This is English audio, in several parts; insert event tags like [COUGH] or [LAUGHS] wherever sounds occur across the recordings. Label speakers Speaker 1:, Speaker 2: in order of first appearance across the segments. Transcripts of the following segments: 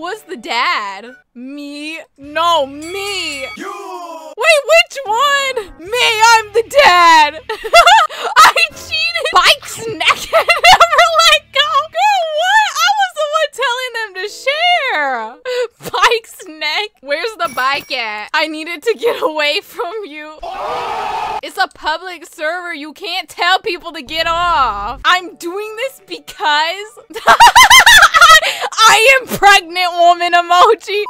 Speaker 1: was the dad? Me? No, me. You! Wait, which one? Me, I'm the dad. [LAUGHS] I cheated. Bike's neck never let go. Girl, what? I was the one telling them to share. Neck. Where's the bike at? I needed to get [LAUGHS] away from you. It's a public server. You can't tell people to get off. I'm doing this because [LAUGHS] I am pregnant woman emoji.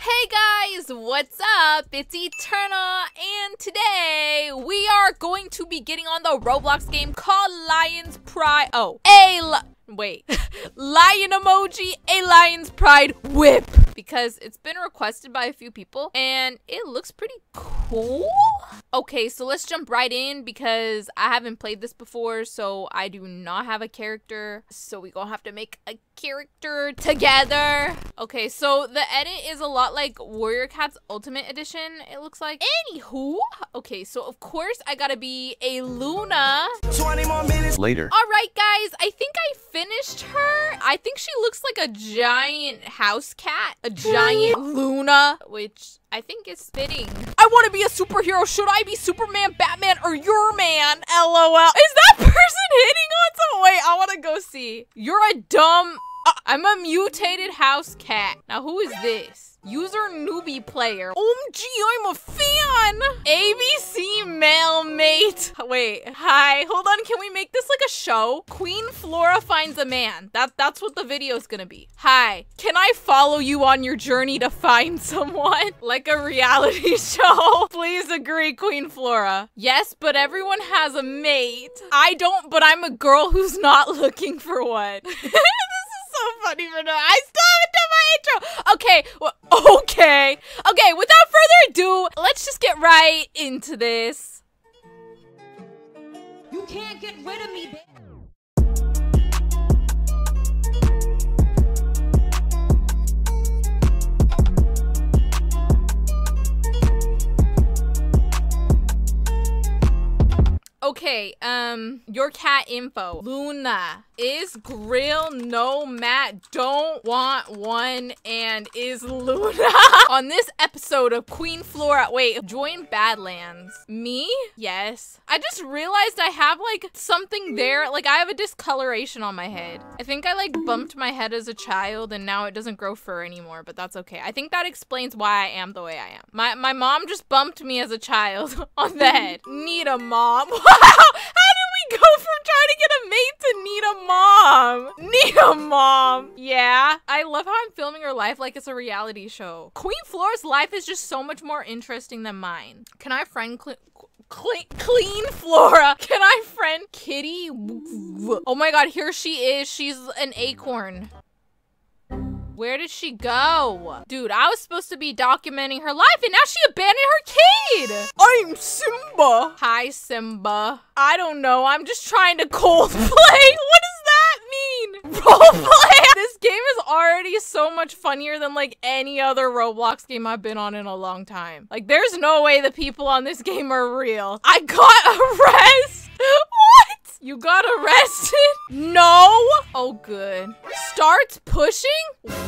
Speaker 1: Hey guys, what's up? It's Eternal, and today we are going to be getting on the Roblox game called Lion's Pride. Oh, a wait, [LAUGHS] lion emoji, a Lion's Pride whip because it's been requested by a few people and it looks pretty cool. Okay, so let's jump right in because I haven't played this before, so I do not have a character. So we gonna have to make a character together. Okay, so the edit is a lot like Warrior Cats Ultimate Edition, it looks like. Anywho, okay, so of course I gotta be a Luna.
Speaker 2: 20 more minutes
Speaker 3: Later.
Speaker 1: All right, guys, I think I finished her. I think she looks like a giant house cat, a giant Luna, which I think it's fitting. I want to be a superhero. Should I be Superman, Batman, or your man? LOL. Is that [LAUGHS] person hitting on someone? Wait, I want to go see. You're a dumb. Uh, I'm a mutated house cat. Now, who is this? User newbie player. Um, OMG, I'm a fan. ABC male mate. Wait, hi. Hold on. Can we make this like a show? Queen Flora finds a man. That that's what the video is gonna be. Hi. Can I follow you on your journey to find [LAUGHS] someone? Like a reality [LAUGHS] show. Please agree, Queen Flora. Yes, but everyone has a mate. I don't, but I'm a girl who's not [LAUGHS] looking for one. So funny now. I still haven't done my intro. Okay, well, [LAUGHS] okay, okay. Without further ado, let's just get right into this.
Speaker 4: You can't get rid of me, bitch.
Speaker 1: Okay, um, your cat info. Luna is grill no mat don't want one and is Luna [LAUGHS] on this episode of Queen Flora. Wait, join Badlands. Me? Yes. I just realized I have like something there. Like I have a discoloration on my head. I think I like bumped my head as a child and now it doesn't grow fur anymore, but that's okay. I think that explains why I am the way I am. My my mom just bumped me as a child [LAUGHS] on the head. Need a mom. [LAUGHS] How did we go from trying to get a mate to need a mom? [LAUGHS] Need a mom. Yeah. I love how I'm filming her life like it's a reality show. Queen Flora's life is just so much more interesting than mine. Can I friend Cle- Cle- clean Flora? [LAUGHS] Can I friend Kitty? Oh my god, here she is. She's an acorn. Where did she go? Dude, I was supposed to be documenting her life and now she abandoned her kid. I'm Simba. Hi, Simba. I don't know. I'm just trying to [LAUGHS] cold play. What does that mean? [LAUGHS] Roleplay? this game is already so much funnier than like any other Roblox game I've been on in a long time. Like, there's no way the people on this game are real. I got [LAUGHS] arrested. What? You got arrested? No. Oh, good. Starts pushing?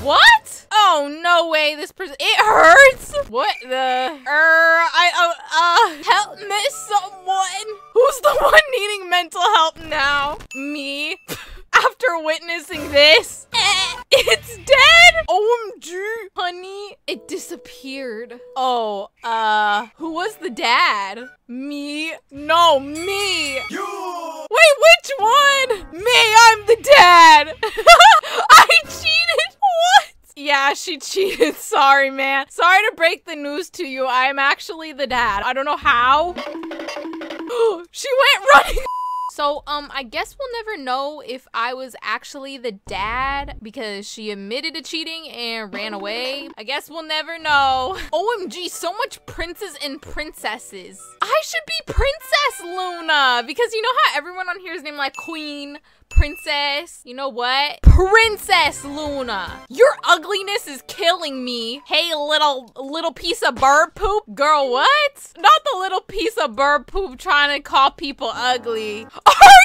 Speaker 1: What? Oh, no way. This person. It hurts. What the? Er, I, uh, uh, help me, someone. Who's the [LAUGHS] one needing mental help now? Me. [LAUGHS] After witnessing this, eh, it's dead. OMG, honey, disappeared. Oh, uh, who was the dad? Me? No, me. You! Wait, which one? Me, I'm the dad. [LAUGHS] I cheated. What? Yeah, she cheated. [LAUGHS] Sorry, man. Sorry to break the news to you. I'm actually the dad. I don't know how. [GASPS] she went running. So, um, I guess we'll never know if I was actually the dad because she admitted to cheating and ran away. I guess we'll never know. OMG, so much princes and princesses. I should be Princess Luna because you know how everyone on here is named like Queen, Princess, you know what? Princess Luna. Your ugliness is killing me. Hey, little little piece of bird poop. Girl, what? Not the little piece of bird poop trying to call people ugly. [LAUGHS]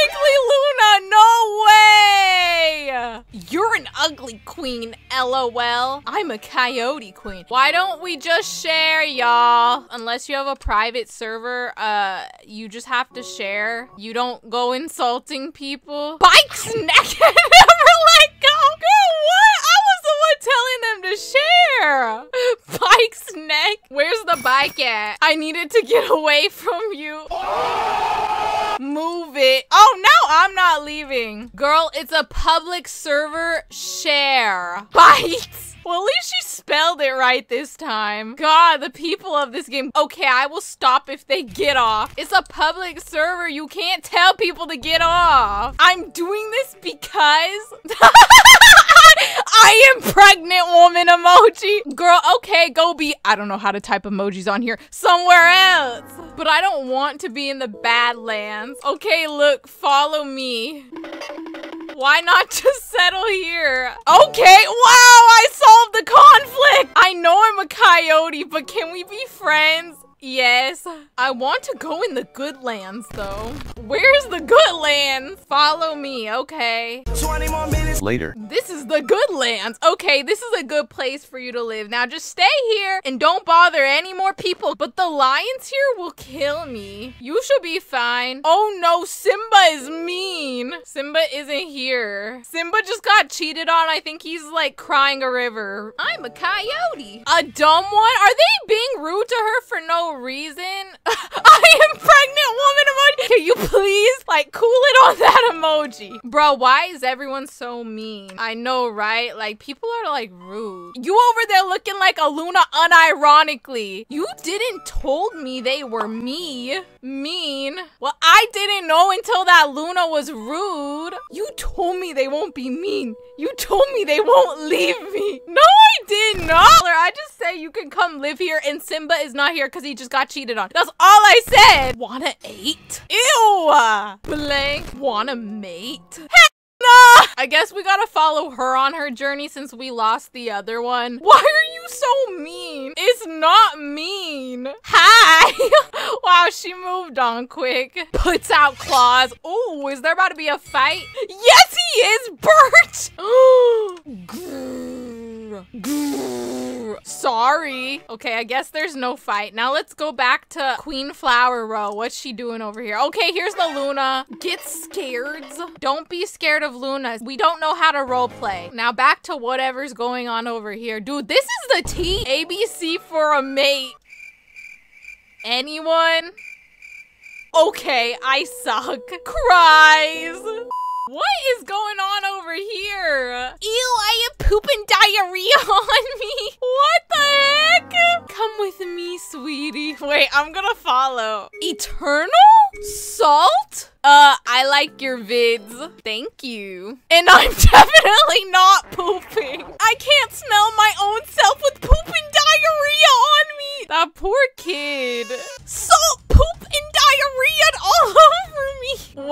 Speaker 1: Her Luna, no way! You're an ugly queen, lol. I'm a coyote queen. Why don't we just share, y'all? Unless you have a private server, uh, you just have to share. You don't go insulting people. Bike's neck never let go. Girl, what? I was the one telling them to share. Bike's neck. Where's the bike at? I needed to get away from you. [LAUGHS] Move it. Oh, no, I'm not leaving. Girl, it's a public server share. [LAUGHS] Bites. Well, at least she spelled it right this time. God, the people of this game. Okay, I will stop if they get off. It's a public server. You can't tell people to get off. I'm doing this because... [LAUGHS] I am pregnant woman emoji. Girl, okay, go be, I don't know how to type emojis on here, somewhere else. But I don't want to be in the Badlands. Okay, look, follow me. Why not [LAUGHS] just settle here? Okay, wow, I solved the conflict. I know I'm a coyote, but can we be friends? Yes. I want to go in the good lands though. Where's the good lands? Follow me, okay.
Speaker 2: 20 more minutes
Speaker 3: Later.
Speaker 1: This is the good lands. Okay, this is a good place for you to live. Now just stay here and don't bother any more people. But the lions here will kill me. You should be fine. Oh no, Simba is mean. Simba isn't here. Simba just got cheated on. I think he's like crying a river. I'm a coyote. A dumb one? Are they being rude to her for no reason? [LAUGHS] I am pregnant woman emoji. Can you please like cool it on that emoji? Bro, why is everyone so mean? I know, right? Like people are like rude. You over there looking like a Luna unironically. You didn't told me they were me. Mean. Well, I didn't know until that Luna was rude. You told me they won't be mean. You told me they won't leave me. No, I did not. I just you can come live here and Simba is not here because he just got cheated on. That's all I said. Wanna eat? Ew. Blank. Wanna mate? Heck no! I guess we gotta follow her on her journey since we lost the other one. Why are you so mean? It's not mean. Hi! [LAUGHS] wow, she moved on quick. Puts out claws. Oh, is there about to be a fight? Yes, he is, Bert! [GASPS] Grrr. Grrr. Sorry. Okay, I guess there's no fight. Now let's go back to Queen Flora. What's she doing over here? Okay, here's the Luna. Get scared. Don't be scared of Luna. We don't know how to role play. Now back to whatever's going on over here. Dude, this is the T. ABC for a mate. Anyone? Okay, I suck. Cries. What is going on over here? Ew, I have poop and diarrhea [LAUGHS] on me. [LAUGHS] Wait, I'm gonna follow. Eternal? Salt? Uh, I like your vids. Thank you. And [LAUGHS] I'm definitely not pooping. I can't smell my own self with poop and diarrhea on me. That poor kid. Salt, poop, and diarrhea all [LAUGHS] over me.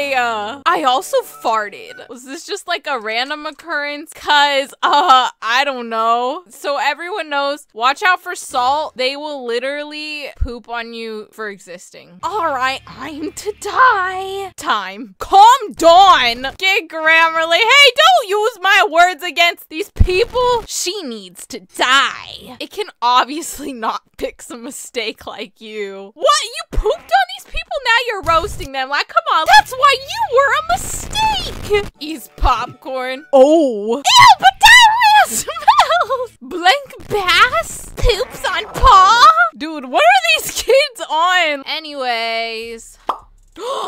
Speaker 1: Why? Uh, I also farted. Was this just like a random occurrence? Cause, uh, I don't know. So everyone knows, watch out for salt. They will literally poop on you for existing. All right, I'm to die. Time. Calm down. Get Grammarly. Hey, don't use my words against these people. She needs to die. It can obviously not fix a mistake like you. What? You pooped on these people? Now you're roasting them. Like, come on. That's why you were a mistake. Eat popcorn. Oh. Ew, but diarrhea smells. Blank bass poops on paw. Dude, what are these kids on? Anyways.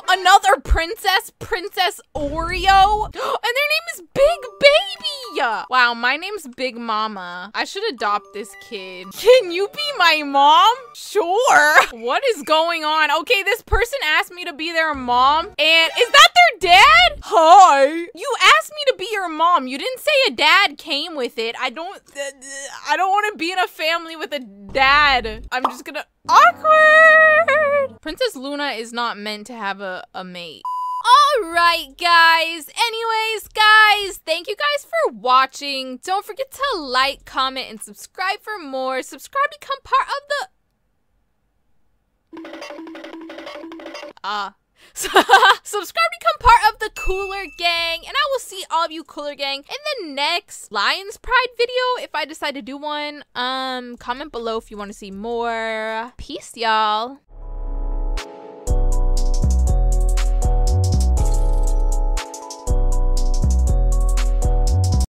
Speaker 1: Another princess, Princess Oreo. [GASPS] And their name is Big Baby. Wow, my name's Big Mama. I should adopt this kid. [LAUGHS] Can you be my mom? Sure. [LAUGHS] What is going on? Okay, this person asked me to be their mom. And is that their dad? Hi. You asked me to be your mom. You didn't say a dad came with it. I don't, I don't want to be in a family with a dad. I'm just gonna, awkward. Princess Luna is not meant to have a, a mate. All right, guys. Anyways, guys, thank you guys for watching. Don't forget to like, comment, and subscribe for more. Subscribe, become part of the... Uh, [LAUGHS] subscribe become part of the cooler gang and i will see all of you cooler gang in the next lions pride video if i decide to do one um comment below if you want to see more peace y'all